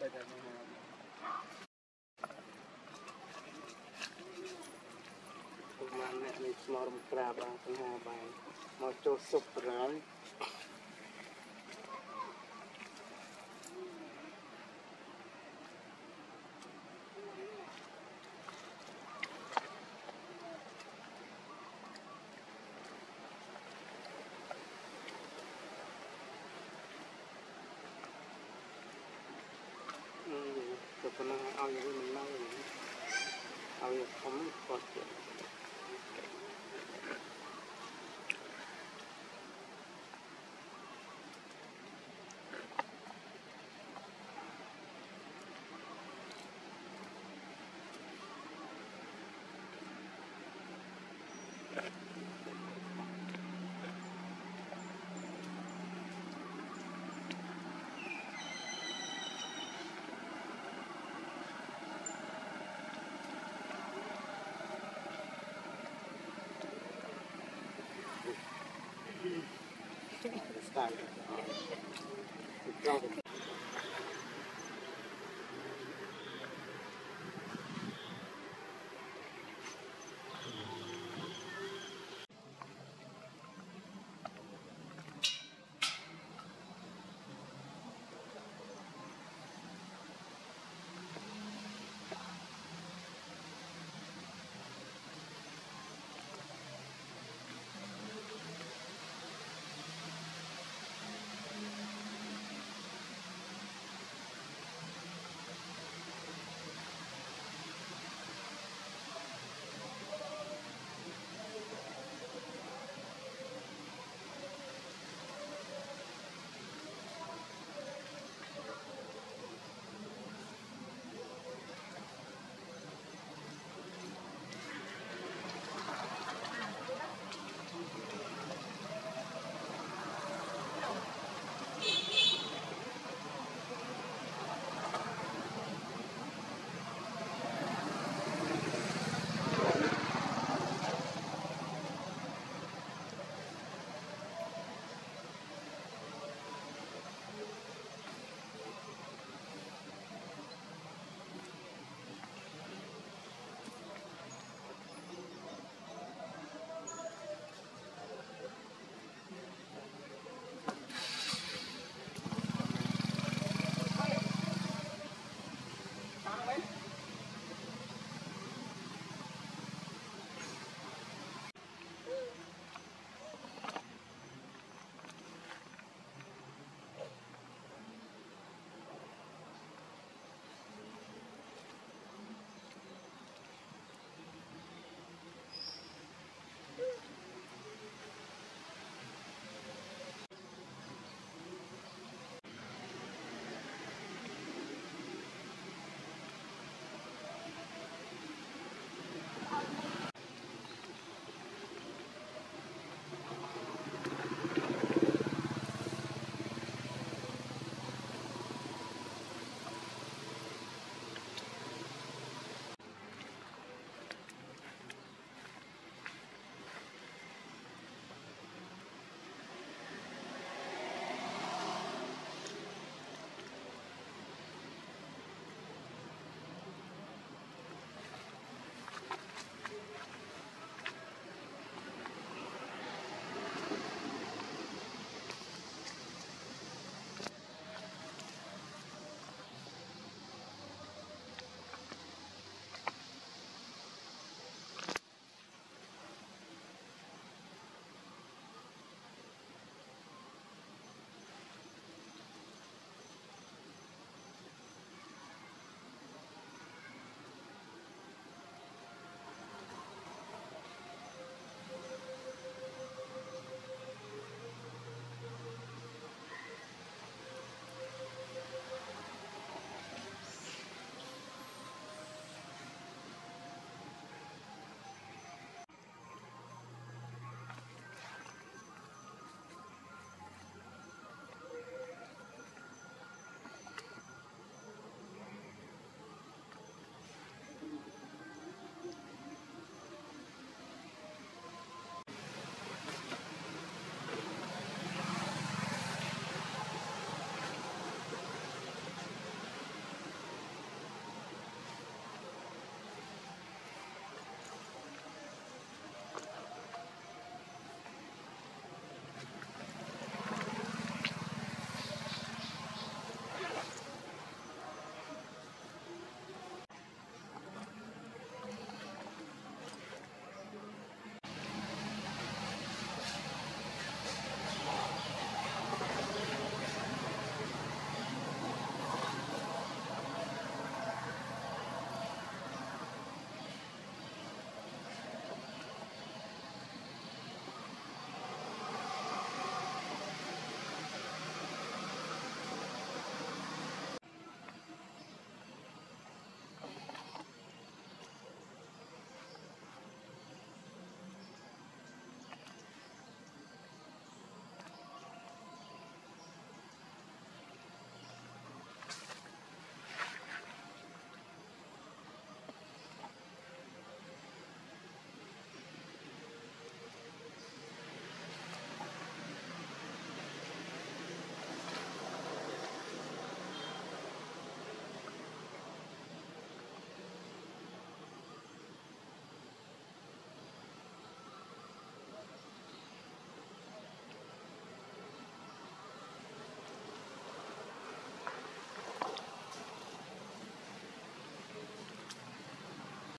បានអ្នកនេះស្មោរំក្រាបបានសង្ហាបានមកចូលសុខប្រហើយ 我건검은 수. time.